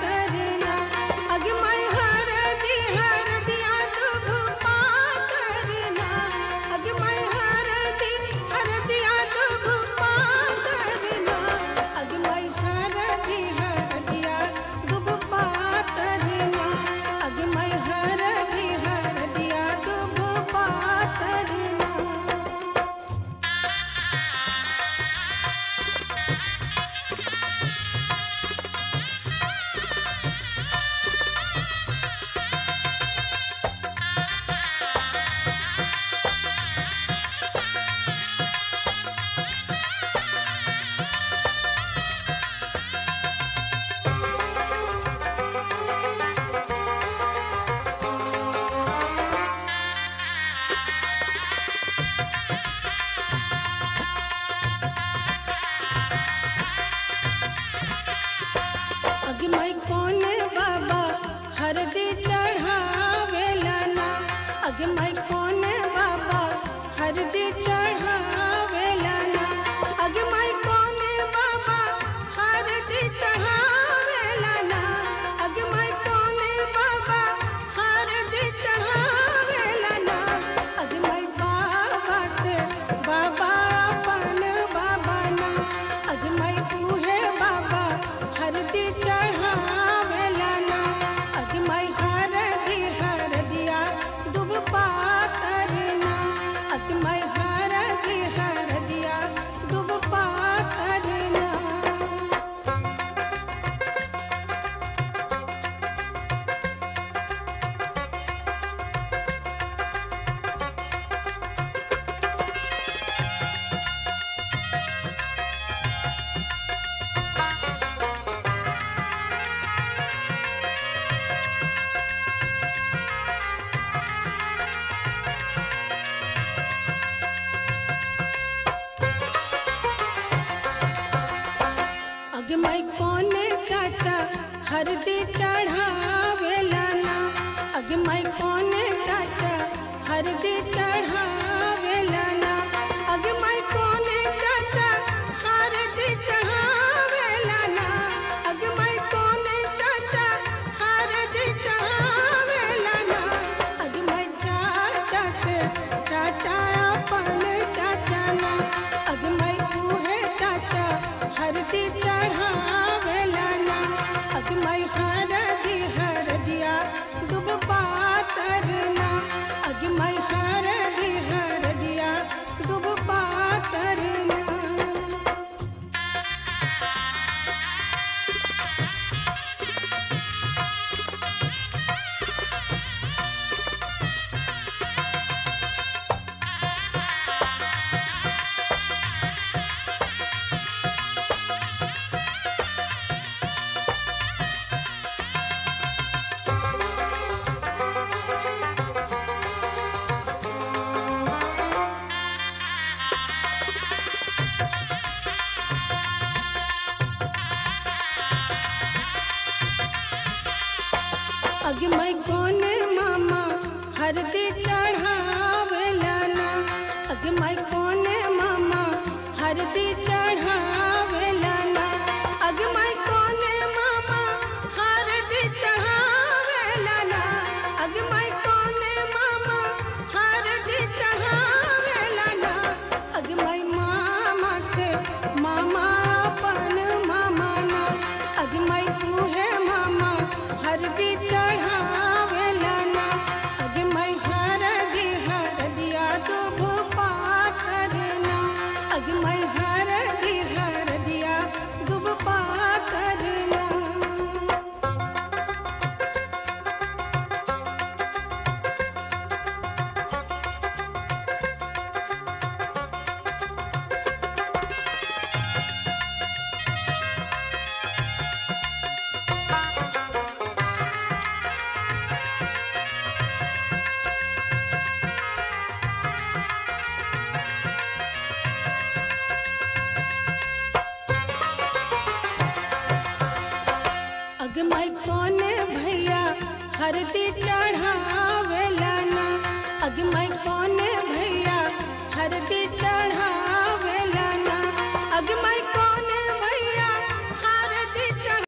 said अगमय कौन बाबा? ना। अगमय कौन बाबा? चढ़ावेला हरदी चढ़ावेला ना। अगमय कौने चाचा हरदी चढ़ावेला ना। अगमय कौने चाचा हरदी चढ़ावेला ना। अगमय कौने चाचा हरदी चढ़ावेला ना। अगमय चाचा से चाचा अपन चाचा ना। अगमय उहे चाचा हरदी ना Kadar कौन मामा? हरदी चढ़ावेला ना मैं कौन मामा? हरदी चढ़ावेला like भैया हरदी